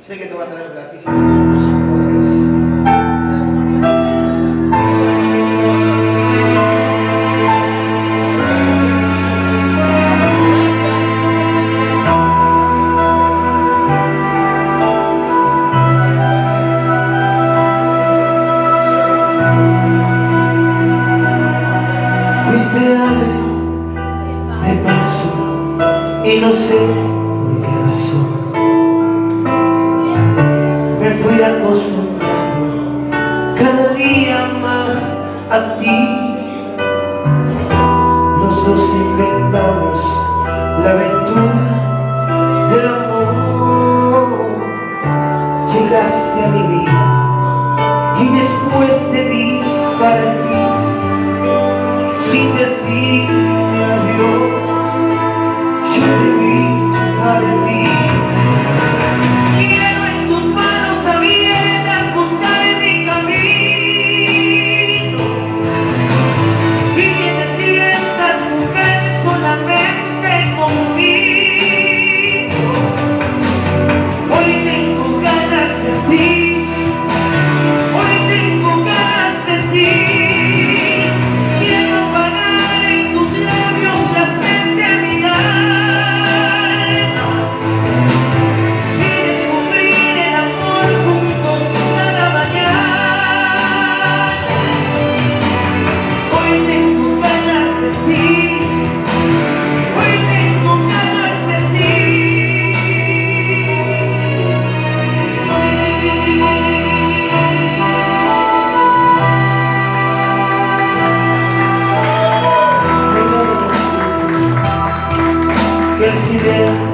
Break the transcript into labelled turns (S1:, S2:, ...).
S1: Sé que te va a traer
S2: gratis. de paso y no sé me fui acostumbrando cada día más a ti. Los dos inventamos la aventura del amor. Llegaste a mi vida y después de mí para ti,
S1: sin decir. there.